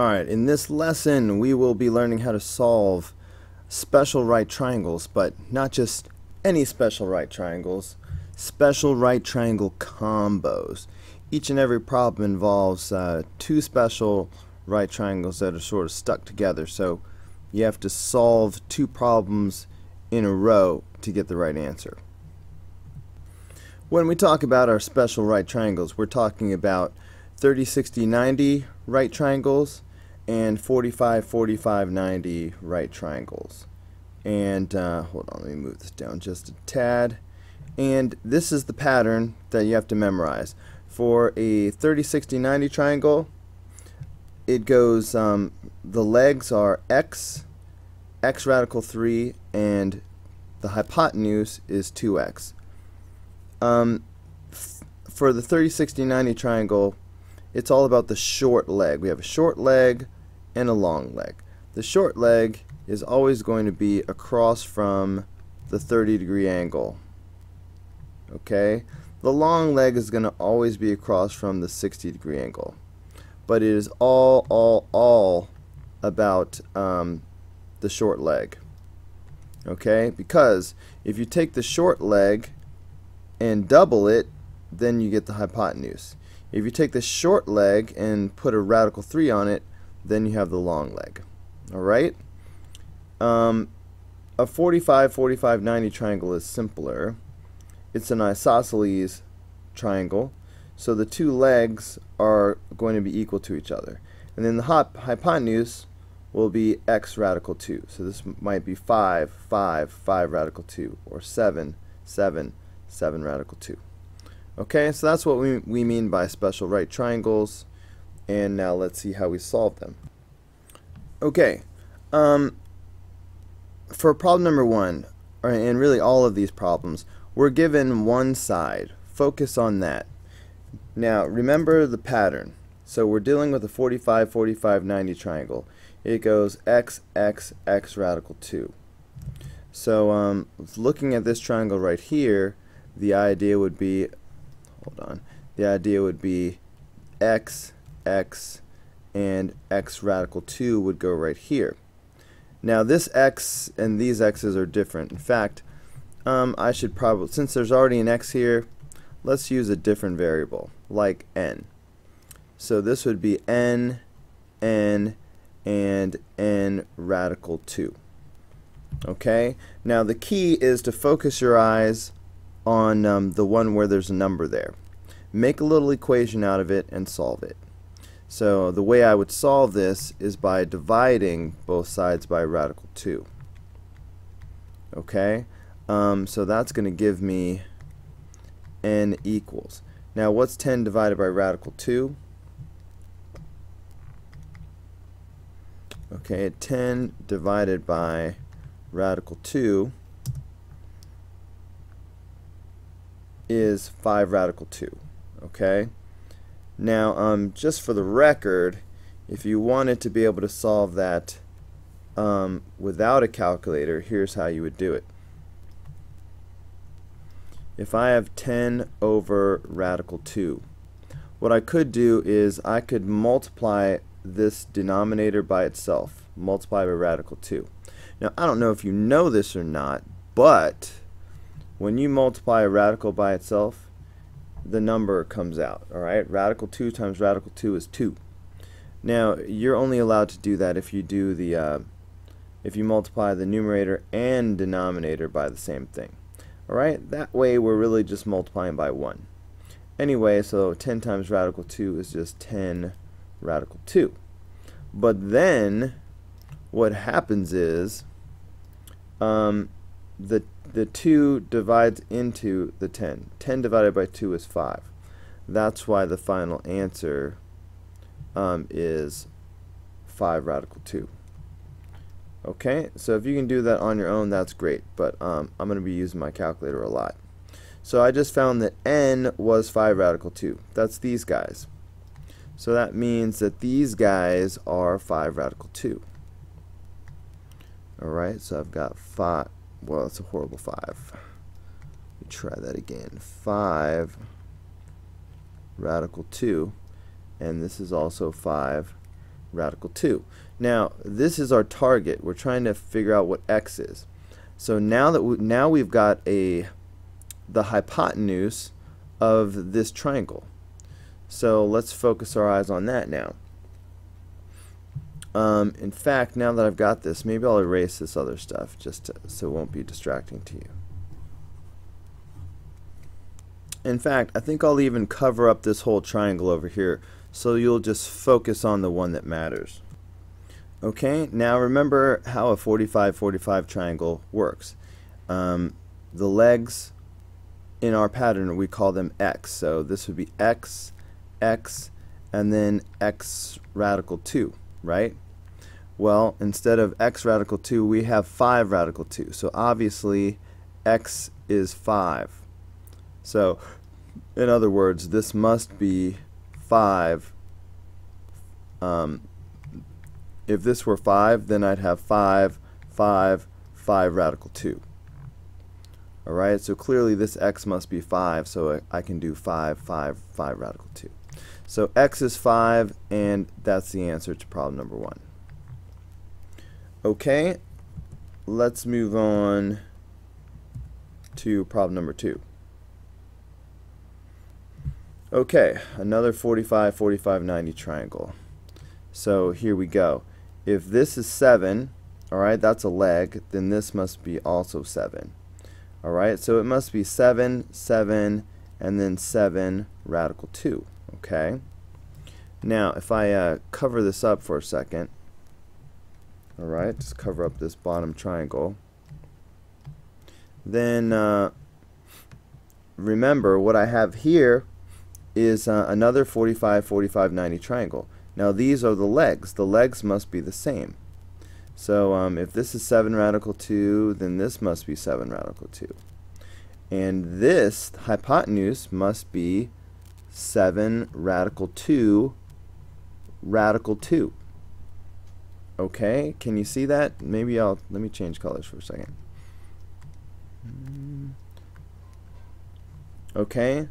Alright, in this lesson we will be learning how to solve special right triangles, but not just any special right triangles, special right triangle combos. Each and every problem involves uh, two special right triangles that are sort of stuck together, so you have to solve two problems in a row to get the right answer. When we talk about our special right triangles, we're talking about 30, 60, 90 right triangles and 45, 45, 90 right triangles. And uh, hold on, let me move this down just a tad. And this is the pattern that you have to memorize. For a 30, 60, 90 triangle, it goes, um, the legs are x, x radical 3, and the hypotenuse is 2x. Um, for the 30, 60, 90 triangle, it's all about the short leg. We have a short leg and a long leg. The short leg is always going to be across from the 30 degree angle. Okay? The long leg is going to always be across from the 60 degree angle. But it is all, all, all about um, the short leg. Okay? Because if you take the short leg and double it, then you get the hypotenuse. If you take the short leg and put a radical 3 on it, then you have the long leg. Alright? Um, a 45, 45, 90 triangle is simpler. It's an isosceles triangle, so the two legs are going to be equal to each other. And then the hypotenuse will be x radical 2. So this might be 5, 5, 5 radical 2, or 7, 7, 7 radical 2. Okay, so that's what we, we mean by special right triangles. And now let's see how we solve them. Okay, um, for problem number one, and really all of these problems, we're given one side. Focus on that. Now, remember the pattern. So we're dealing with a 45, 45, 90 triangle. It goes x, x, x radical 2. So um, looking at this triangle right here, the idea would be hold on, the idea would be x, x, and x radical 2 would go right here. Now this x and these x's are different. In fact, um, I should probably, since there's already an x here, let's use a different variable, like n. So this would be n, n, and n radical 2. Okay? Now the key is to focus your eyes on um, the one where there's a number there. Make a little equation out of it and solve it. So the way I would solve this is by dividing both sides by radical 2. Okay? Um, so that's going to give me n equals. Now what's 10 divided by radical 2? Okay, 10 divided by radical 2 is 5 radical 2. Okay? Now, um, just for the record, if you wanted to be able to solve that um, without a calculator, here's how you would do it. If I have 10 over radical 2, what I could do is I could multiply this denominator by itself, multiply by radical 2. Now, I don't know if you know this or not, but when you multiply a radical by itself, the number comes out. All right, radical 2 times radical 2 is 2. Now, you're only allowed to do that if you do the uh, if you multiply the numerator and denominator by the same thing. All right, that way we're really just multiplying by 1. Anyway, so 10 times radical 2 is just 10 radical 2. But then what happens is um, the the 2 divides into the 10. 10 divided by 2 is 5. That's why the final answer um, is 5 radical 2. Okay, so if you can do that on your own, that's great, but um, I'm going to be using my calculator a lot. So I just found that n was 5 radical 2. That's these guys. So that means that these guys are 5 radical 2. Alright, so I've got 5, well, it's a horrible 5. Let me try that again. 5 radical 2, and this is also 5 radical 2. Now, this is our target. We're trying to figure out what x is. So now that we, now we've got a the hypotenuse of this triangle. So let's focus our eyes on that now. Um, in fact, now that I've got this, maybe I'll erase this other stuff just to, so it won't be distracting to you. In fact, I think I'll even cover up this whole triangle over here so you'll just focus on the one that matters. Okay, now remember how a 45-45 triangle works. Um, the legs in our pattern, we call them x. So this would be x, x, and then x radical 2, right? Well, instead of x radical 2, we have 5 radical 2. So obviously, x is 5. So, in other words, this must be 5. Um, if this were 5, then I'd have 5, 5, 5 radical 2. Alright, so clearly this x must be 5, so I can do 5, 5, 5 radical 2. So x is 5, and that's the answer to problem number 1. Okay, let's move on to problem number 2. Okay, another 45, 45, 90 triangle. So here we go. If this is 7, alright, that's a leg, then this must be also 7. Alright, so it must be 7, 7, and then 7 radical 2. Okay? Now, if I uh, cover this up for a second, alright, just cover up this bottom triangle, then uh, remember what I have here is uh, another 45, 45, 90 triangle. Now these are the legs. The legs must be the same. So um, if this is 7 radical 2, then this must be 7 radical 2. And this hypotenuse must be 7 radical 2 radical 2. Okay, can you see that? Maybe I'll, let me change colors for a second. Okay,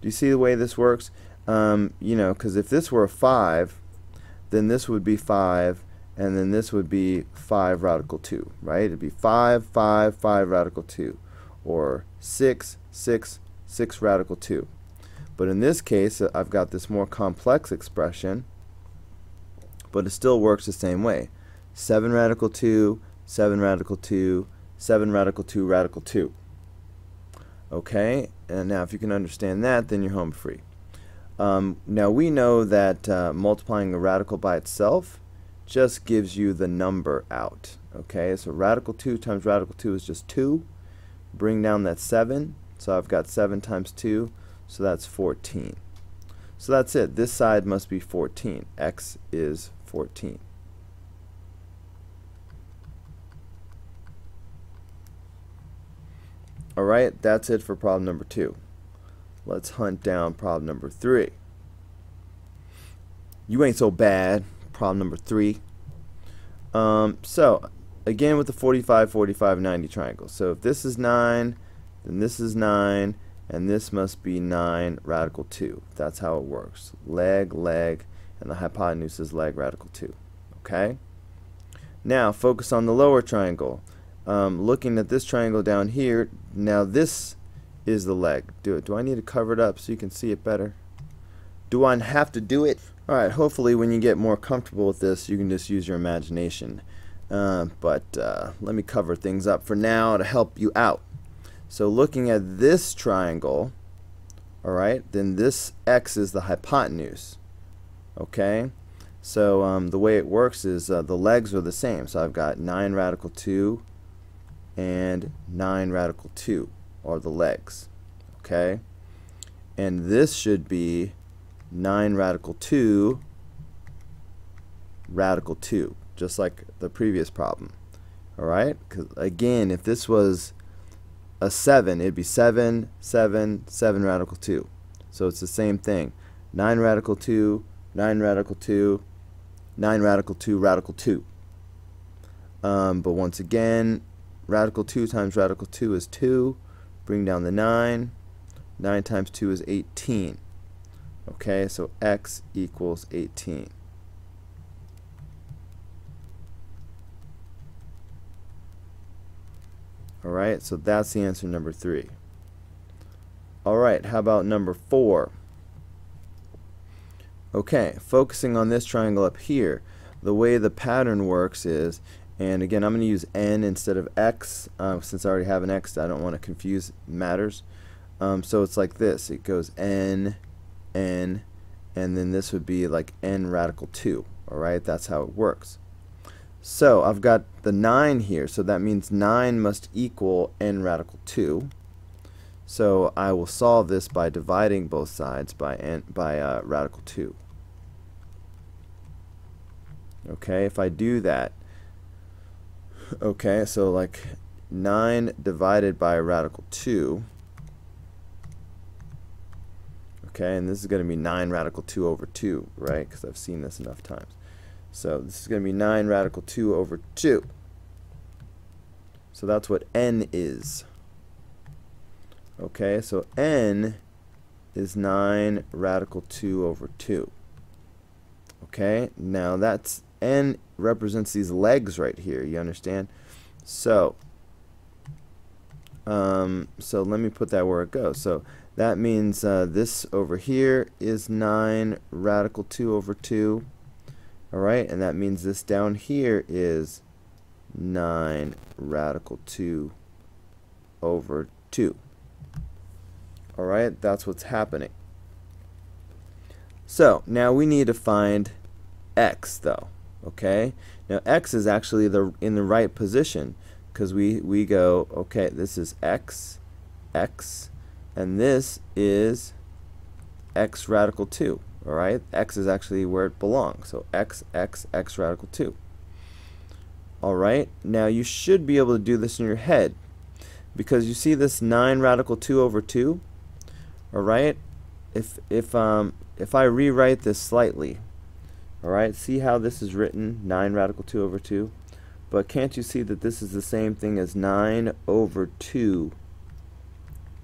do you see the way this works? Um, you know, because if this were a 5, then this would be 5, and then this would be 5 radical 2, right? It'd be 5, 5, 5 radical 2, or 6, 6, 6 radical 2. But in this case, uh, I've got this more complex expression, but it still works the same way. 7 radical 2, 7 radical 2, 7 radical 2 radical 2. Okay, and now if you can understand that, then you're home free. Um, now we know that uh, multiplying a radical by itself just gives you the number out. Okay, so radical 2 times radical 2 is just 2. Bring down that 7. So I've got 7 times 2, so that's 14. So that's it. This side must be 14. x is 14. Alright, that's it for problem number 2. Let's hunt down problem number 3. You ain't so bad. Problem number 3. Um, so, again with the 45, 45, 90 triangle. So if this is 9, then this is 9, and this must be 9 radical 2. That's how it works. Leg, leg, and the hypotenuse is leg radical 2. Okay? Now, focus on the lower triangle. Um, looking at this triangle down here, now this is the leg. Do it. Do I need to cover it up so you can see it better? Do I have to do it? Alright, hopefully when you get more comfortable with this, you can just use your imagination. Uh, but uh, let me cover things up for now to help you out. So looking at this triangle, alright, then this x is the hypotenuse. Okay? So um, the way it works is uh, the legs are the same. So I've got 9 radical 2 and 9 radical 2 are the legs. Okay? And this should be 9 radical 2 radical 2, just like the previous problem. Alright? Because again, if this was a 7, it'd be 7, 7, 7 radical 2. So it's the same thing. 9 radical 2, 9 radical 2, 9 radical 2, radical 2. Um, but once again, radical 2 times radical 2 is 2. Bring down the 9. 9 times 2 is 18. Okay, so x equals 18. Alright, so that's the answer number 3. Alright, how about number 4? Okay, focusing on this triangle up here, the way the pattern works is, and again I'm going to use n instead of x, uh, since I already have an x, I don't want to confuse matters. Um, so it's like this, it goes n, n, and then this would be like n radical 2, alright, that's how it works. So I've got the 9 here, so that means 9 must equal n radical 2. So I will solve this by dividing both sides by n, by uh, radical 2. Okay, if I do that, okay, so like 9 divided by radical 2, okay, and this is going to be 9 radical 2 over 2, right, because I've seen this enough times. So this is going to be 9 radical 2 over 2. So that's what n is. Okay, so n is 9 radical 2 over 2. Okay, now that's n represents these legs right here, you understand? So, um, so let me put that where it goes. So that means uh, this over here is 9 radical 2 over 2. Alright, and that means this down here is 9 radical 2 over 2. Alright, that's what's happening. So, now we need to find x though. Okay? Now x is actually the in the right position because we, we go, okay, this is x, x, and this is x radical 2. Alright? X is actually where it belongs. So x, x, x radical 2. Alright? Now you should be able to do this in your head because you see this 9 radical 2 over 2? Alright? If, if, um, if I rewrite this slightly, alright, see how this is written, 9 radical 2 over 2? But can't you see that this is the same thing as 9 over 2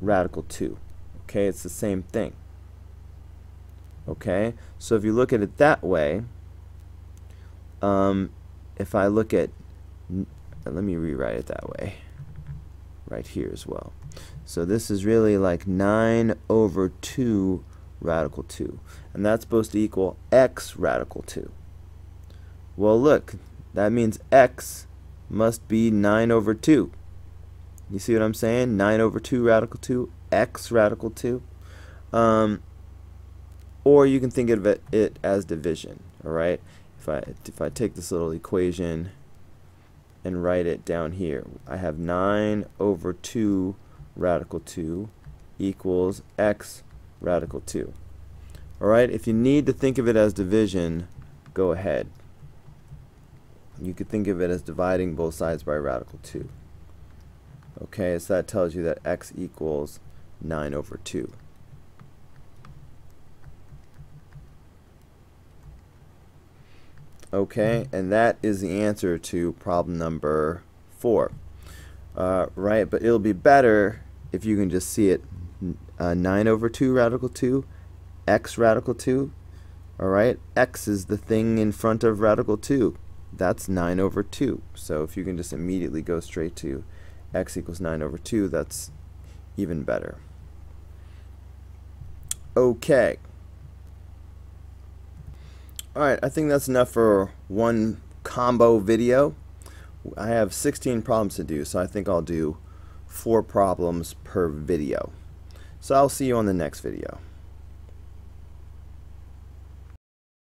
radical 2? Okay, it's the same thing. Okay, so if you look at it that way, um, if I look at, let me rewrite it that way, right here as well. So this is really like 9 over 2 radical 2. And that's supposed to equal x radical 2. Well, look, that means x must be 9 over 2. You see what I'm saying? 9 over 2 radical 2, x radical 2. Um, or you can think of it, it as division, all right? If I, if I take this little equation and write it down here, I have 9 over 2 radical 2 equals x radical 2. Alright, if you need to think of it as division, go ahead. You could think of it as dividing both sides by radical 2. Okay, so that tells you that x equals 9 over 2. Okay, and that is the answer to problem number 4. Uh, right, but it'll be better if you can just see it uh, 9 over 2 radical 2, x radical 2. Alright, x is the thing in front of radical 2. That's 9 over 2. So if you can just immediately go straight to x equals 9 over 2, that's even better. Okay. Alright, I think that's enough for one combo video. I have 16 problems to do, so I think I'll do four problems per video. So I'll see you on the next video.